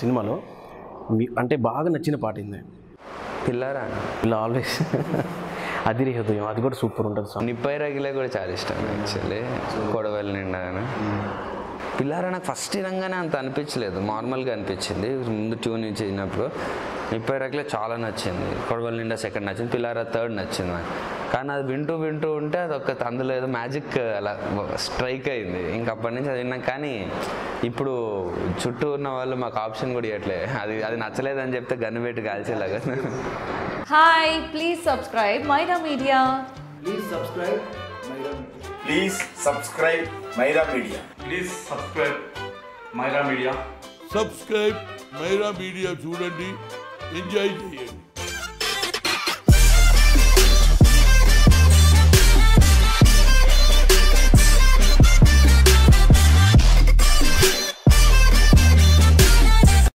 సినిమాలో మీ అంటే బాగా నచ్చిన పాట ఏంది? పిల్లారా? ఇలా ఆల్వేస్ అదిరి హృదయం అది కూడా సూపర్ ఉంటుంది నిప్పై రగిలే కూడా చాలా ఇష్టం యాక్చువల్లీ. కొడవలి నిండాగానే పిల్లారా నాకు ఫస్ట్ వినంగానే అంత అనిపించలేదు. నార్మల్గా అనిపించింది. ముందు ట్యూన్ చేసినప్పుడు నిప్పై రగిలే చాలా నచ్చింది. కొడవలి నిండా సెకండ్ నచ్చింది పిల్లారా థర్డ్ నచ్చింది. నాకు కానీ అది వింటూ వింటూ ఉంటే అది ఒక అందులో ఏదో మ్యాజిక్ అలా స్ట్రైక్ అయింది. ఇంకా అప్పటి నుంచి అది విన్నాం కానీ ఇప్పుడు చుట్టూ ఉన్న వాళ్ళు మాకు ఆప్షన్ కూడా ఇవ్వట్లే అది అది నచ్చలేదని చెప్తే గన్ను పెట్టి కాల్చేలాగా. Hi, please subscribe Myra Media. Please subscribe Myra Media. Please subscribe Myra Media. Please subscribe Myra media subscribe Myra media చూడండి ఎంజాయ్ చేయండి